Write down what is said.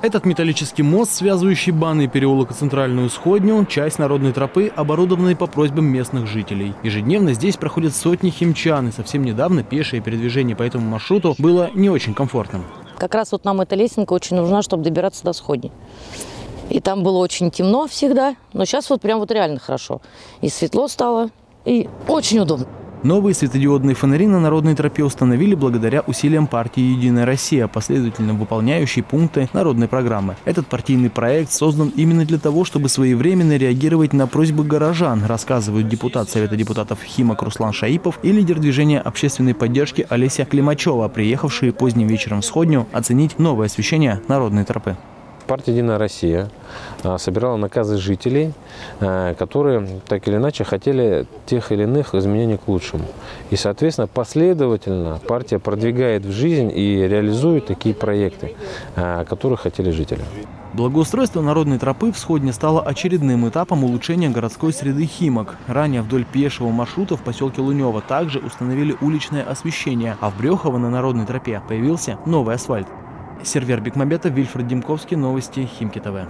Этот металлический мост, связывающий Банный переулок и Центральную Сходню, часть народной тропы, оборудованной по просьбам местных жителей. Ежедневно здесь проходят сотни химчан, и совсем недавно пешее передвижение по этому маршруту было не очень комфортным. Как раз вот нам эта лесенка очень нужна, чтобы добираться до Сходни. И там было очень темно всегда, но сейчас вот прям вот реально хорошо. И светло стало, и очень удобно. Новые светодиодные фонари на народной тропе установили благодаря усилиям партии «Единая Россия», последовательно выполняющей пункты народной программы. Этот партийный проект создан именно для того, чтобы своевременно реагировать на просьбы горожан, рассказывают депутат Совета депутатов Химок Руслан Шаипов и лидер движения общественной поддержки Олеся Климачева, приехавшие поздним вечером в Сходню оценить новое освещение народной тропы. Партия «Единая Россия» а, собирала наказы жителей, а, которые так или иначе хотели тех или иных изменений к лучшему. И, соответственно, последовательно партия продвигает в жизнь и реализует такие проекты, а, которые хотели жители. Благоустройство народной тропы в Сходне стало очередным этапом улучшения городской среды Химок. Ранее вдоль пешего маршрута в поселке Лунево также установили уличное освещение, а в Брехово на народной тропе появился новый асфальт. Сервер Бекмамбетов, Вильфред Демковский, новости Химки ТВ.